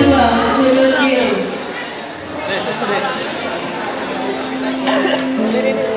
dua sudut kiri.